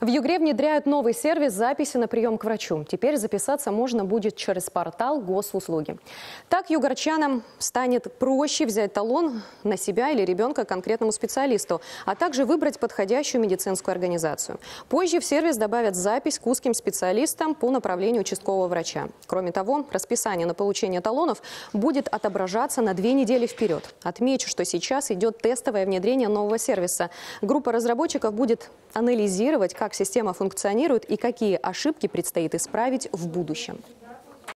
В Югре внедряют новый сервис записи на прием к врачу. Теперь записаться можно будет через портал госуслуги. Так югорчанам станет проще взять талон на себя или ребенка конкретному специалисту, а также выбрать подходящую медицинскую организацию. Позже в сервис добавят запись к узким специалистам по направлению участкового врача. Кроме того, расписание на получение талонов будет отображаться на две недели вперед. Отмечу, что сейчас идет тестовое внедрение нового сервиса. Группа разработчиков будет анализировать, как система функционирует и какие ошибки предстоит исправить в будущем.